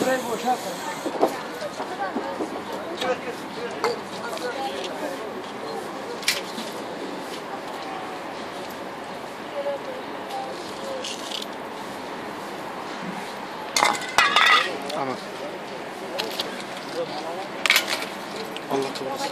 Burayı boşaltın. Tamam. anlatabilirsin.